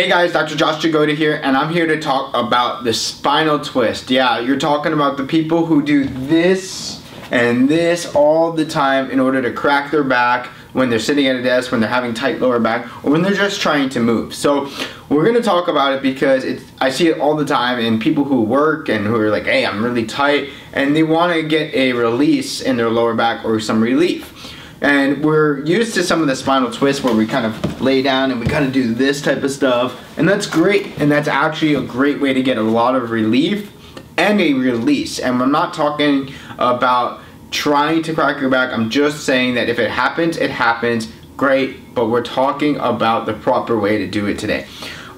Hey guys, Dr. Josh Jagoda here, and I'm here to talk about the spinal twist. Yeah, you're talking about the people who do this and this all the time in order to crack their back when they're sitting at a desk, when they're having tight lower back, or when they're just trying to move. So we're gonna talk about it because it's, I see it all the time in people who work and who are like, hey, I'm really tight, and they wanna get a release in their lower back or some relief. And we're used to some of the spinal twists where we kind of lay down and we kind of do this type of stuff. And that's great. And that's actually a great way to get a lot of relief and a release. And I'm not talking about trying to crack your back. I'm just saying that if it happens, it happens. Great. But we're talking about the proper way to do it today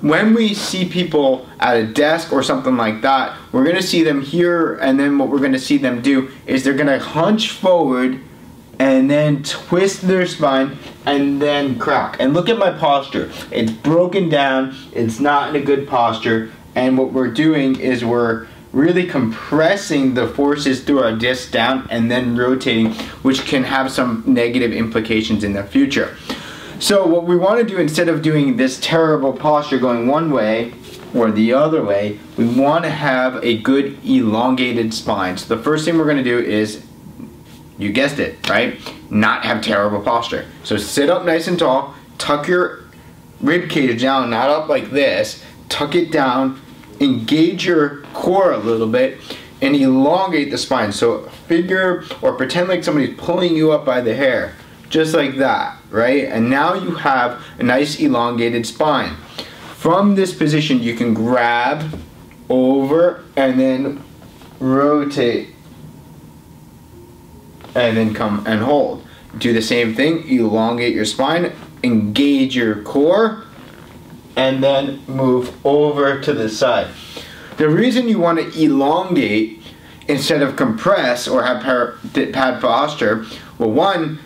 when we see people at a desk or something like that, we're gonna see them here, and then what we're gonna see them do is they're gonna hunch forward and then twist their spine and then crack. And look at my posture. It's broken down. It's not in a good posture. And what we're doing is we're really compressing the forces through our disc down and then rotating, which can have some negative implications in the future. So what we want to do instead of doing this terrible posture going one way or the other way, we want to have a good elongated spine. So the first thing we're going to do is you guessed it, right? Not have terrible posture. So sit up nice and tall, tuck your rib cage down, not up like this. Tuck it down, engage your core a little bit, and elongate the spine. So figure or pretend like somebody's pulling you up by the hair, just like that, right? And now you have a nice elongated spine. From this position, you can grab over and then rotate and then come and hold. Do the same thing, elongate your spine, engage your core, and then move over to the side. The reason you want to elongate instead of compress or have bad posture, well one,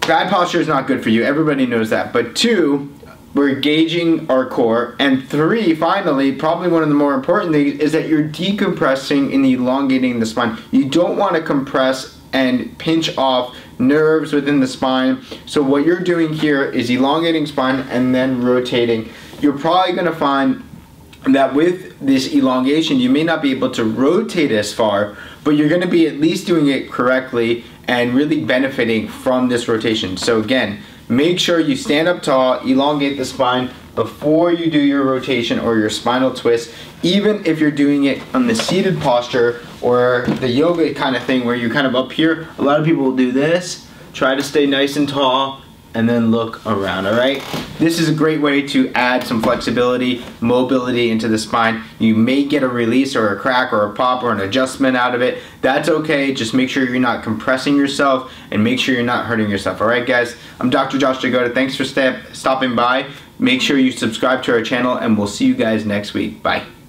bad posture is not good for you, everybody knows that, but two, we're engaging our core, and three, finally, probably one of the more important things is that you're decompressing and elongating the spine. You don't want to compress and pinch off nerves within the spine. So what you're doing here is elongating spine and then rotating. You're probably going to find that with this elongation you may not be able to rotate as far but you're going to be at least doing it correctly and really benefiting from this rotation so again make sure you stand up tall elongate the spine before you do your rotation or your spinal twist even if you're doing it on the seated posture or the yoga kind of thing where you're kind of up here. A lot of people will do this, try to stay nice and tall, and then look around, all right? This is a great way to add some flexibility, mobility into the spine. You may get a release or a crack or a pop or an adjustment out of it. That's okay, just make sure you're not compressing yourself and make sure you're not hurting yourself, all right guys? I'm Dr. Josh Jagoda, thanks for stopping by. Make sure you subscribe to our channel and we'll see you guys next week. Bye.